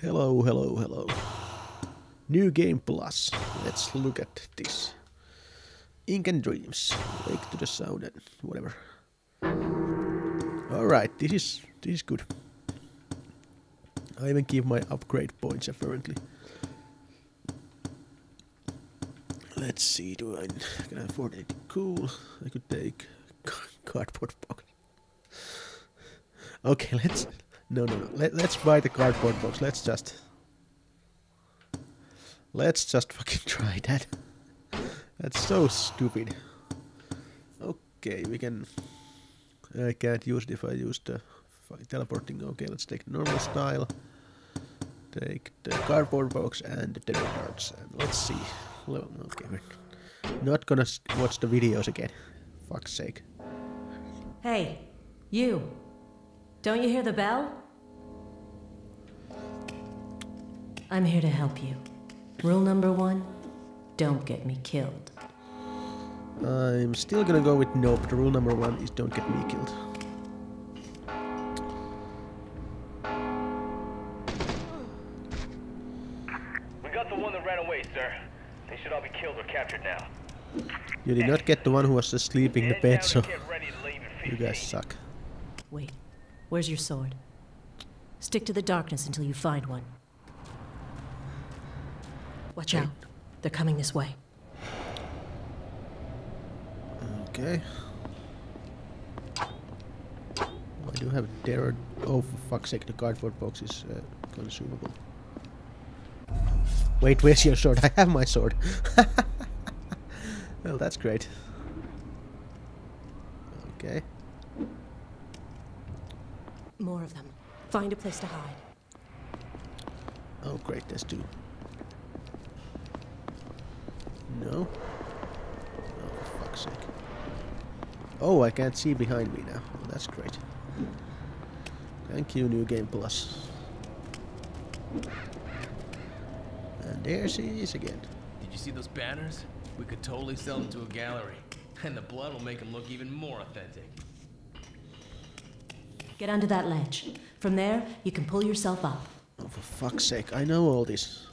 Hello, hello, hello. New Game Plus. Let's look at this. Ink and Dreams. Wake to the sound and whatever. Alright, this is this is good. I even give my upgrade points apparently. Let's see, do I can I afford it? Cool. I could take cardboard box. Okay, let's no no no. Let, let's buy the cardboard box. Let's just Let's just fucking try that. That's so stupid. Okay, we can I can't use it if I use the teleporting. Okay, let's take normal style. Take the cardboard box and the demo cards. And let's see. Okay, we're not gonna watch the videos again. Fuck's sake. Hey, you. Don't you hear the bell? I'm here to help you. Rule number one don't get me killed. I'm still gonna go with nope. The rule number one is don't get me killed. We got the one that ran away, sir. They should all be killed or captured now. You did not get the one who was just sleeping in the bed, so and get ready to leave in you guys suck. Wait, where's your sword? Stick to the darkness until you find one. Watch Okay. out. They're coming this way. Okay. I do have a dare. Oh, for fuck's sake, the cardboard box is uh, consumable. Wait, where's your sword? I have my sword. well, that's great. Okay. More of them. Find a place to hide. Oh, great, there's two. No? Oh, for fuck's sake. Oh, I can't see behind me now. Well, that's great. Thank you, New Game Plus. And there she is again. Did you see those banners? We could totally sell them to a gallery. And the blood will make them look even more authentic. Get under that ledge. From there, you can pull yourself up. Oh, for fuck's sake, I know all this.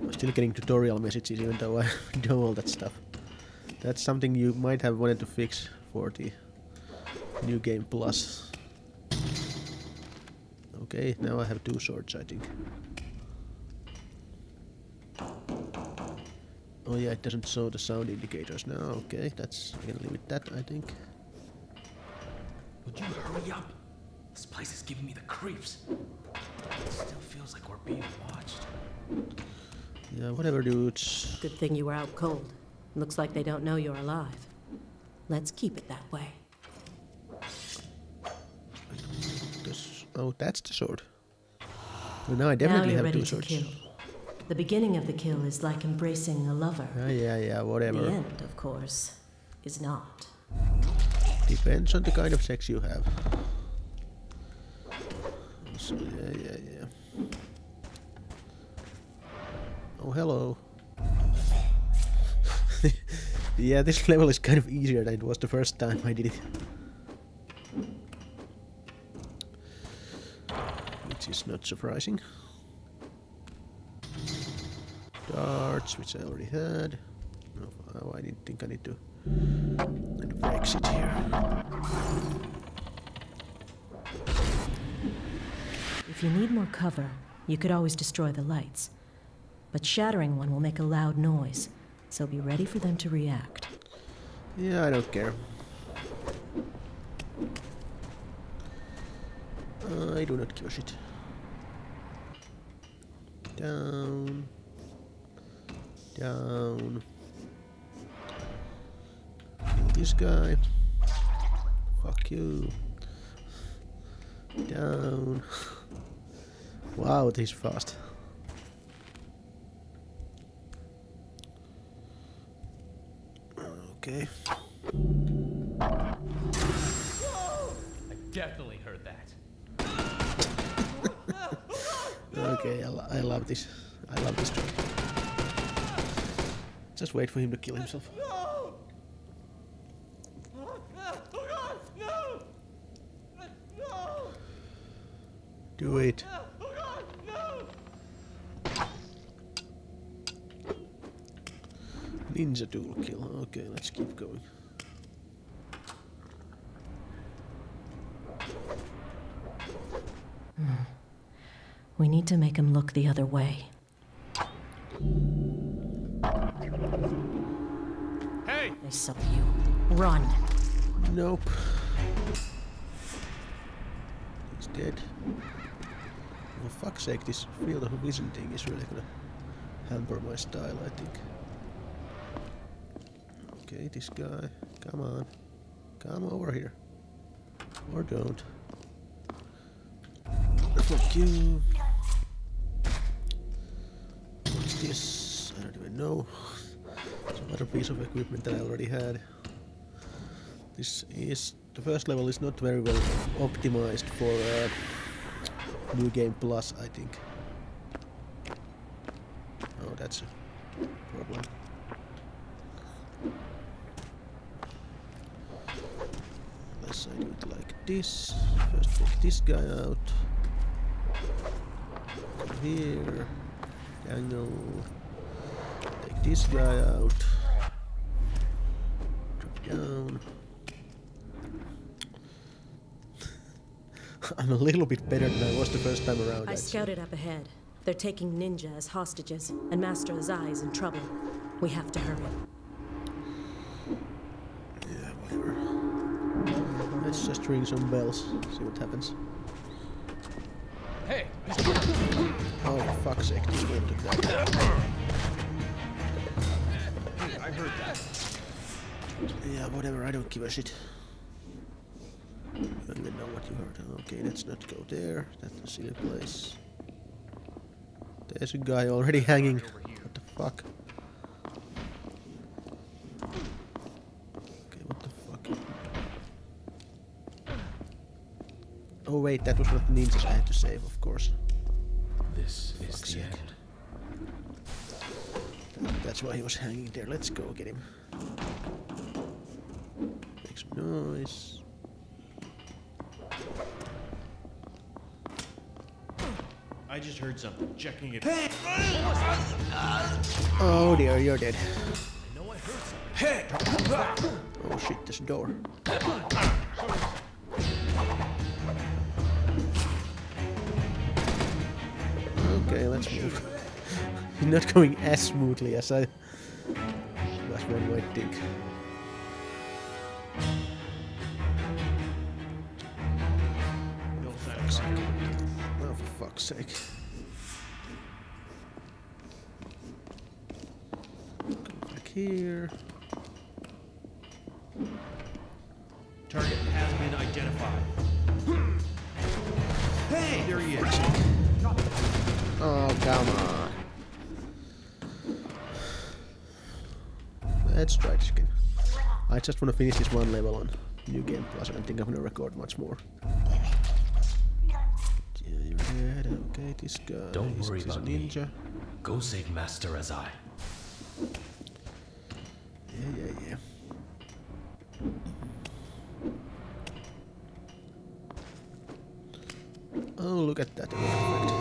I'm still getting tutorial messages even though I know all that stuff. That's something you might have wanted to fix for the new game plus. Okay, now I have two swords I think. Oh yeah, it doesn't show the sound indicators now. Okay, that's I can leave it that I think. Would you hurry up? This place is giving me the creeps. It still feels like we're being watched. Yeah, whatever dudes. Good thing you were out cold. Looks like they don't know you're alive. Let's keep it that way. This, oh, that's the sword. Well, now I definitely you're have ready two to swords. The beginning of the kill is like embracing a lover. Ah, yeah, yeah, whatever. The end, of course, is not. Depends on the kind of sex you have. So, yeah, yeah, yeah. Oh, hello. yeah, this level is kind of easier than it was the first time I did it. Which is not surprising. Darts, which I already had. Oh, I didn't think I need to and Brexit here. If you need more cover, you could always destroy the lights. But shattering one will make a loud noise, so be ready for them to react. Yeah, I don't care. I do not give a shit. Down. Down. This guy. Fuck you. Down. wow, this is fast. Okay. I definitely heard that. Okay, I, lo- I love this. I love this job. Just wait for him to kill himself. Oh God, no! No! Do it. Ninja tool kill. Okay, let's keep going. Hmm. We need to make him look the other way. Hey! Saw you. Run. Nope. He's dead. For fuck's sake, this field of vision thing is really gonna hamper my style, I think. Okay, this guy. Come on. Come over here. Or don't. Fuck you. What's this? I don't even know. Some other piece of equipment that I already had. This is the first level is not very well optimized for uh, New Game Plus, I think. Oh, that's a problem. Unless I do it like this. First take this guy out. Come here. Angle. Take this guy out. Drop down. I'm a little bit better than I was the first time around. I actually. scouted up ahead. They're taking Ninja as hostages, and Master Azai is in trouble. We have to hurry. Yeah, whatever. Let's just ring some bells, see what happens. Hey! Oh, for fuck's sake, this one took that. I heard that. Yeah, whatever, I don't give a shit. I don't even know what you heard. Okay, let's not go there. That's a silly place. There's a guy already hanging. What the fuck? Okay, what the fuck? Oh wait, that was what the ninjas I had to save, of course. This is the sake. end. That's why he was hanging there. Let's go get him. Make some noise. I just heard something. Checking it. Oh dear, you're dead. I know I heard something. Oh shit, this door. Okay, let's move. You're not going as smoothly as I That's one might think. No satisfaction. Oh, for fuck's sake. Go back here. Target has been identified. Hey, there he is. Oh, come on. Let's try this again. I just want to finish this one level on New Game Plus. I don't think I'm gonna record much more. This guy. Don't worry a about me. ninja. Go save Master Azai. Yeah, yeah, yeah. Oh, look at that effect.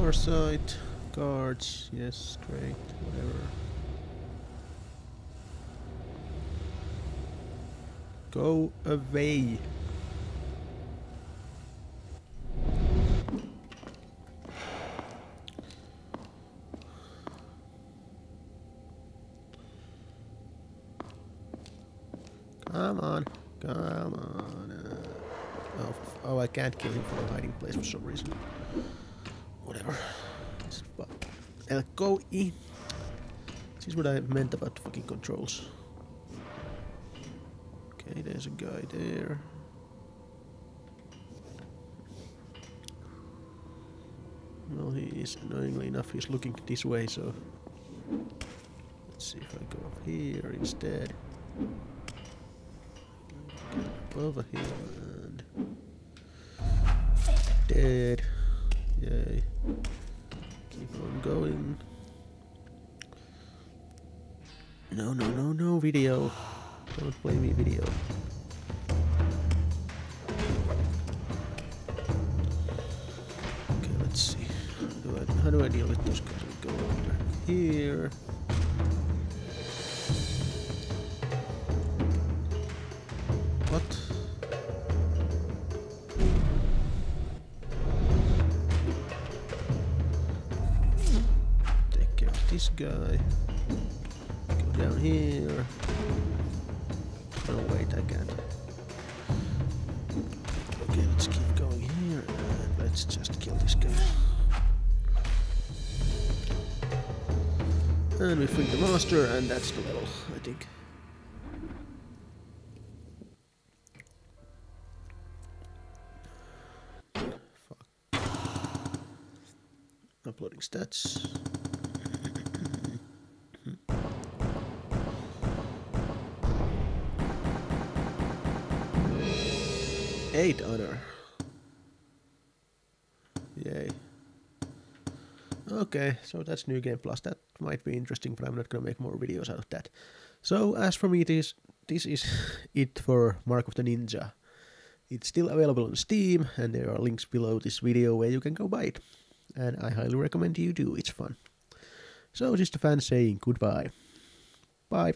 Foresight, guards, yes, great, whatever. Go away. Come on, come on. Uh, oh, oh, I can't kill him from a hiding place for some reason. Whatever. Uh, go. This is what I meant about fucking controls. Okay, there's a guy there. Well, he is annoyingly enough. He's looking this way, so let's see if I go up here instead. Over here and dead. Yay. Keep on going. No, no, no, no video. Don't play me video. Okay, let's see. How do I, how do I deal with guys? We go over here. What? Take care of this guy. Go down here. Oh wait, I. Okay, let's keep going here and let's just kill this guy. And we free the master and that's the level, I think. Fuck. Uploading stats. Honor. Yay. Okay, so that's New Game Plus. That might be interesting, but I'm not gonna make more videos out of that. So as for me, this this is it for Mark of the Ninja. It's still available on Steam, and there are links below this video where you can go buy it. And I highly recommend you do, it's fun. So just a fan saying goodbye. Bye.